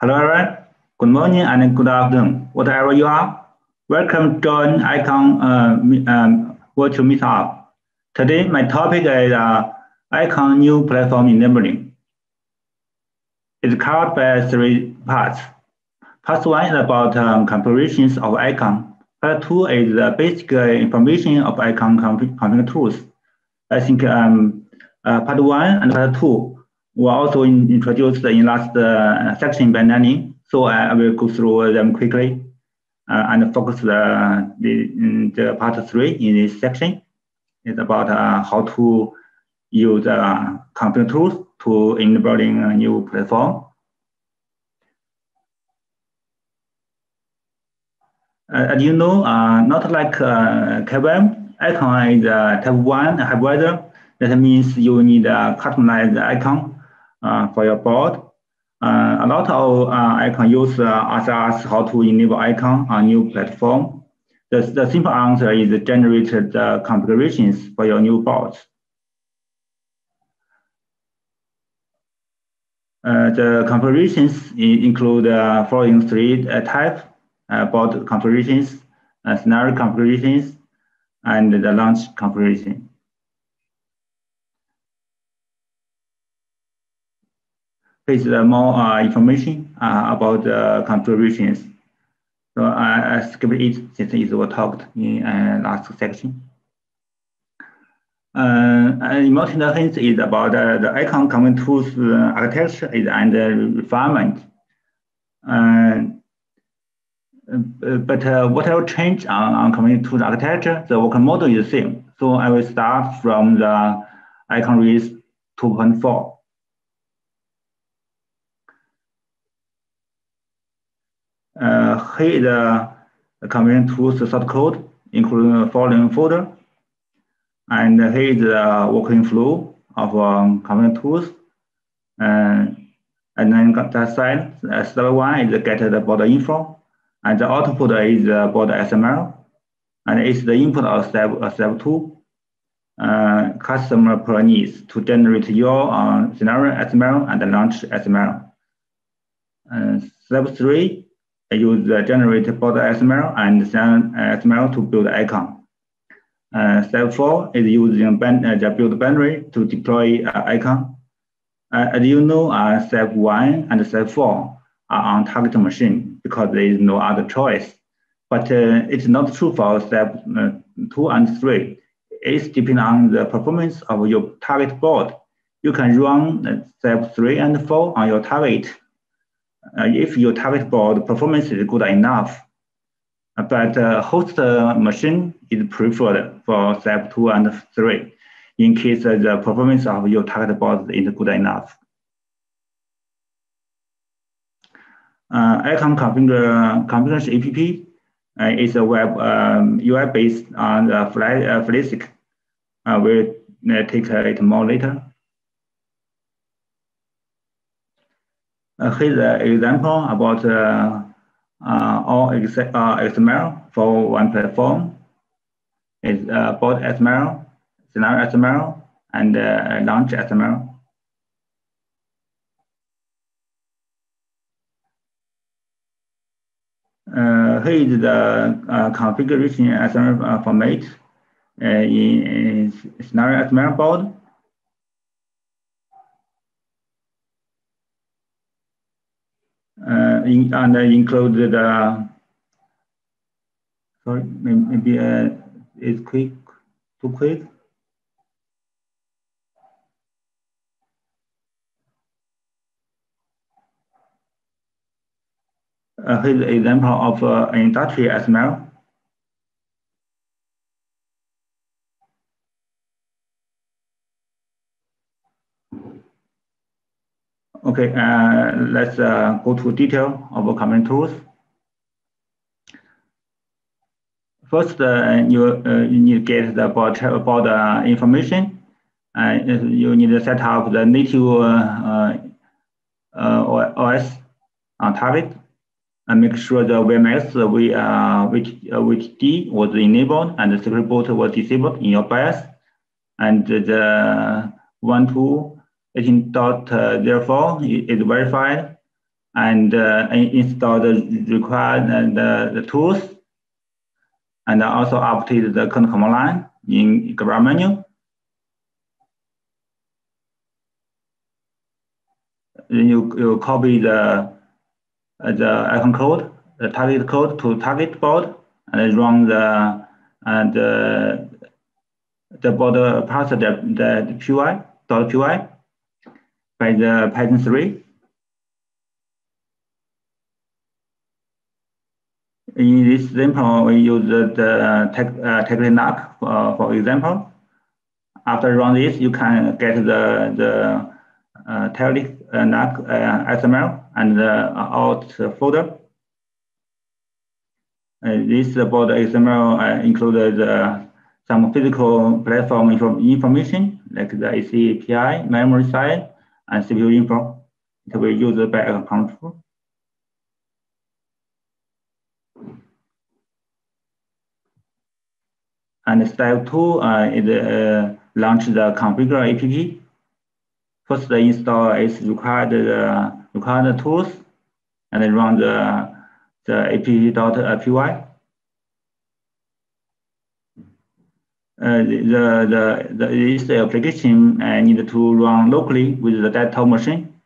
Hello, everyone. Good morning and good afternoon, whatever you are. Welcome to join ACRN uh, um, virtual meetup. Today, my topic is uh, ACRN new platform enabling. It's covered by three parts. Part one is about um, configurations of ACRN. Part two is the basic uh, information of ACRN config tools. I think um, uh, part one and part two were also in, introduced in last uh, section by Nanny, so I, will go through them quickly uh, and focus the, the, the part three in this section. It's about uh, how to use config tools to enabling a new platform. Uh, as you know, uh, not like uh, KVM, ACRN is uh, type 1 hypervisor. That means you need a customized ACRN for your board. Uh, a lot of uh, ACRN use ask us how to enable ACRN on new platform. The, the simple answer is generate the configurations for your new boards. Uh, the configurations include uh, following three uh, types, board configurations, scenario configurations, and the launch configuration. Here's more uh, information uh, about the configurations. So I, I skipped it since it was talked in uh, last section. Uh, important hint is about uh, the ACRN common tools uh, architecture is under refinement. Uh, but uh, whatever change on, on common tools architecture, the working model is the same. So I will start from the ACRN release 2.4. Uh, here is the convenient tools shortcode, including the following folder. And here is the working flow of um, convenient tools. And then that side, step one is get the border info. And the output is the border XML. And it's the input of step, step two. Uh, customer per needs to generate your uh, scenario XML and launch XML. Uh, step three use the generate border XML and send XML to build ACRN. Uh, step four is using uh, the build binary to deploy uh, ACRN. Uh, as you know, uh, step one and step four are on target machine because there is no other choice. But uh, it's not true for step uh, two and three. It's depending on the performance of your target board. You can run step three and four on your target uh, if your target board performance is good enough. Uh, but uh, host machine is preferred for step two and three in case the performance of your target board is good enough. Uh, ACRN configure, configuration APP uh, is a web um, UI based on the uh. Uh, we'll uh, take it more later. Uh, here's an example about uh, uh, all XML for one platform. It's both XML, scenario XML, and launch XML. Uh, here is the uh, configuration XML uh, format in, in scenario XML board. uh, in, and include the sorry maybe uh, it's quick too quick. Uh, an example of uh, industry XML. Okay, uh, let's uh, go to detail of common tools. First, uh, you, uh, you need to get the about, about uh, information. Uh, you need to set up the native uh, uh, OS on target and make sure the VMX we, which, which D was enabled and the secure boot was disabled in your BIOS. And the one, two, 18.04 is verified and uh, install the required uh, the tools and also update the current command line in GRUB menu. Then you, you copy the, uh, the ACRN code, the target code to target board and run the, and the, the border parse the, the PY, dot PY by the Python 3. In this example, we use the, the tech, uh, for, for example. After run this, you can get the, the uh, TechLinuck uh, XML and the out folder. Uh, this about XML uh, included uh, some physical platform information like the AC API, memory size, and CPU info. It will use by a control. And step two uh, is uh, launch the configure app. First install is required uh, required tools and run the the app.py. Uh, the, the, the, this application uh, need to run locally with the desktop machine.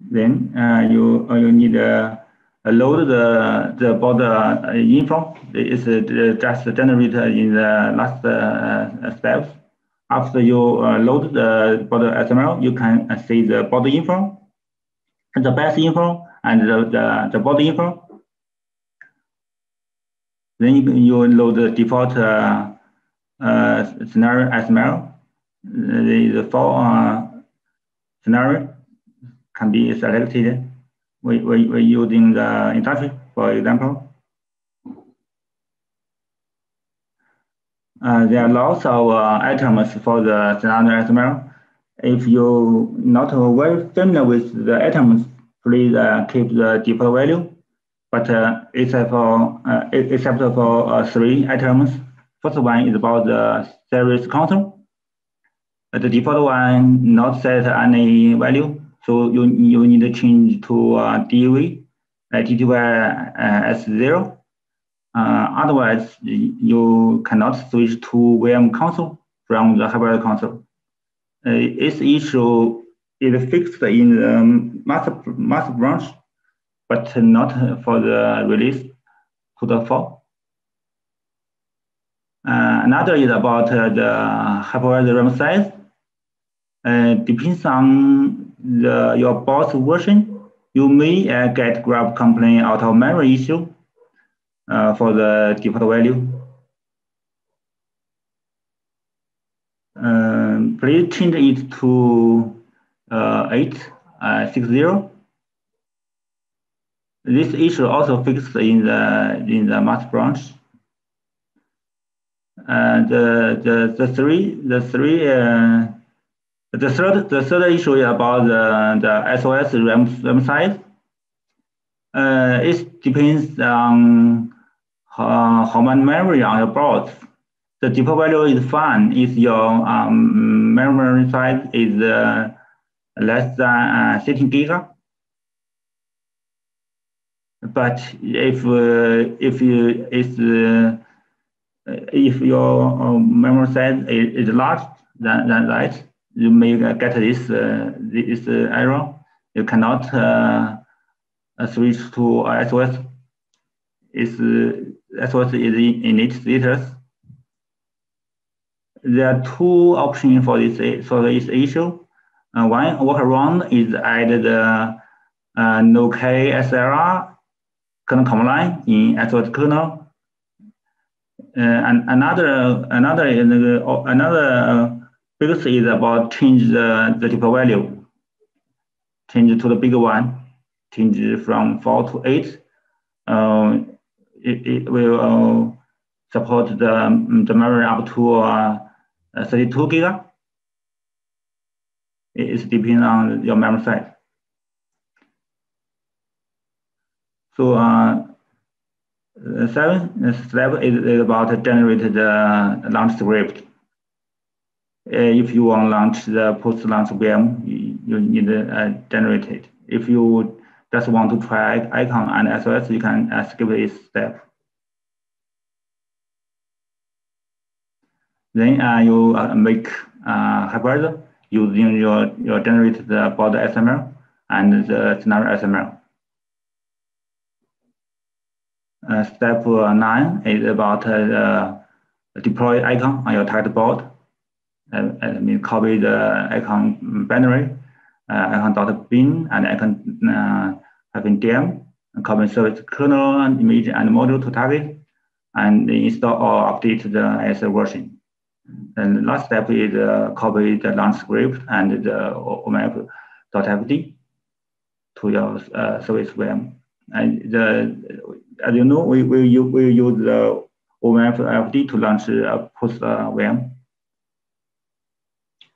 Then uh, you uh, you need uh, load the the border uh, info. It's uh, just generated in the last uh, steps. After you load the border XML, you can see the border info, the base info, and the, the, the info. Then you, load the default uh, uh, scenario XML. The, the for uh, scenario can be selected when, when, using the interface, for example. Uh, there are lots of uh, items for the scenario XML. If you're not very familiar with the items, please uh, keep the default value. But uh, except for uh, except for uh, three items. First one is about the series counter. The default one not set any value. So you, you need to change to uh, DV, uh, DTY uh, S0. Uh, otherwise, you cannot switch to VM console from the hardware console. Uh, this issue is fixed in the master, master branch, but not for the release to the fall. Uh, another is about uh, the hypervisor RAM size. Uh, depends on the, your BIOS version, you may uh, get GRUB complaint out of memory issue uh, for the default value. Um, please change it to uh, 860. Uh, this issue also fixed in the in the master branch. And the the the three the three uh, the third, the third issue is about the, the SOS RAM, RAM size. Uh, it depends on how, how much memory on your board. The default value is fine if your um, memory size is uh, less than uh, 16 giga. But if uh, if you is uh, if your uh, memory size is, is large than, than that, you may get this uh, this error. You cannot uh, switch to SOS. It's, SOS is in its status. There are two options for this for this issue. Uh, one workaround is add the uh, no K SLR kernel command line in SOS kernel. Uh, and another another another Biggest is about change the, the default value, change to the bigger one, change it from four to eight. Uh, it, it will uh, support the, the memory up to uh, 32 giga. It is depending on your memory size. So uh, seven step is, is about generate the launch script. if you want to launch the post-launch VM, you, you need to uh, generate it. If you just want to try ACRN and SOS, you can uh, skip this step. Then uh, you uh, make uh, hypervisor using your, your generated board XML and the scenario XML. Uh, step nine is about uh, deploy ACRN on your target board. Uh, I mean, copy the ACRN binary, uh, acrn.bin, and ACRN uh, having DM, and copy service kernel image and module to target, and install or update the ISO version. And the last step is uh, copy the launch script and the omap.fd to your uh, service VM. And the, as you know, we will we, we use the OVMF to launch a post VM.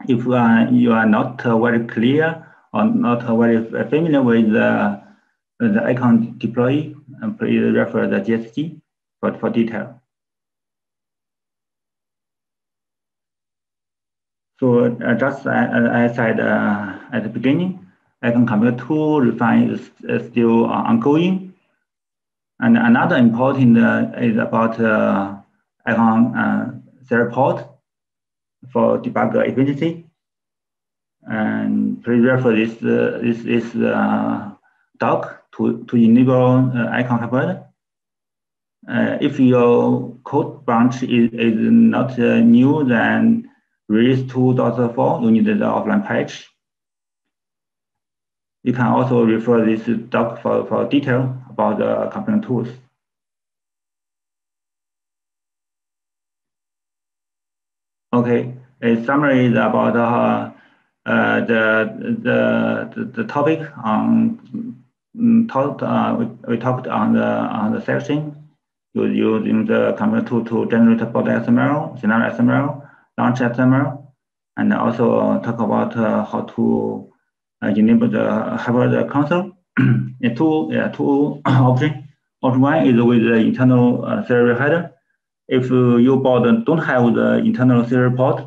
If uh, you are not very clear or not very familiar with the, the ACRN deploy, please refer the GST for, for detail. So uh, just as I said uh, at the beginning, ACRN Computer 2 refine is, is still uh, ongoing. And another important uh, is about uh, ACRN uh, serial for debugger efficiency. And please refer this uh, this this uh, doc to to enable uh, ACRN Hybrid. Uh, if your code branch is, is not uh, new, then release 2.4, you need the offline patch. You can also refer this doc for, for detail about the component tools. Okay, a summary is about uh, uh, the, the, the, topic on mm, talked, uh, we, we talked on the on the section using the computer tool to generate both XML, scenario XML, launch XML, and also talk about uh, how to uh, enable the hybrid console. two, yeah, two options. Option one is with the internal uh, serial header. If your board don't have the internal serial port,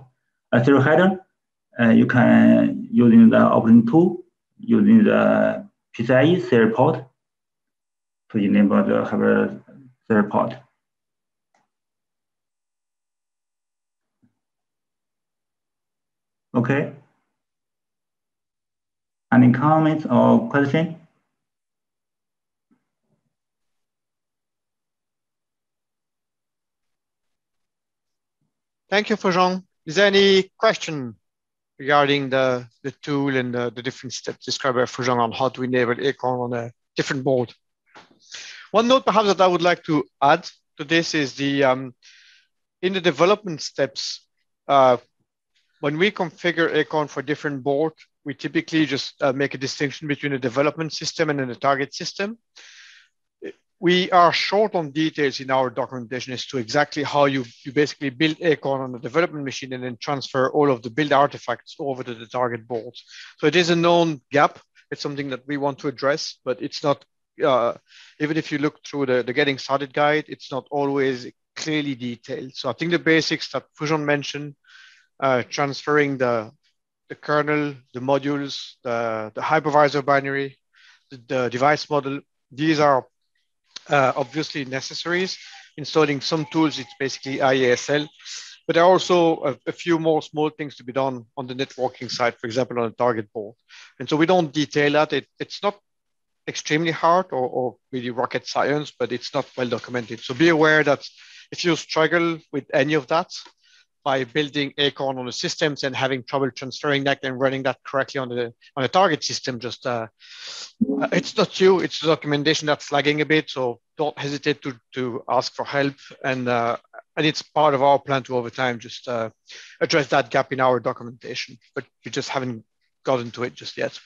a serial header, uh, you can using the option two, using the PCIe serial port to enable the hybrid serial port. Okay. Any comments or question? Thank you, Fuzhong. Is there any question regarding the, the tool and the, the different steps described by Fuzhong on how to enable ACRN on a different board? One note perhaps that I would like to add to this is the um, in the development steps, uh, when we configure ACRN for different board, we typically just uh, make a distinction between a development system and then a target system. We are short on details in our documentation as to exactly how you, you basically build ACRN on the development machine and then transfer all of the build artifacts over to the target board. So it is a known gap. It's something that we want to address, but it's not, uh, even if you look through the, the getting started guide, it's not always clearly detailed. So I think the basics that Fuzhong mentioned, uh, transferring the the kernel, the modules, the, the hypervisor binary, the, the device model. These are uh, obviously necessaries. Installing some tools, it's basically IASL, but there are also a, a, few more small things to be done on the networking side, for example, on a target board. And so we don't detail that. It, it's not extremely hard or, or really rocket science, but it's not well documented. So be aware that if you struggle with any of that, by building ACRN on the systems and having trouble transferring that and running that correctly on the on the target system. Just uh, uh, it's not you, it's the documentation that's lagging a bit. So don't hesitate to to ask for help, and uh, and it's part of our plan to over time just uh, address that gap in our documentation. But we just haven't gotten to it just yet.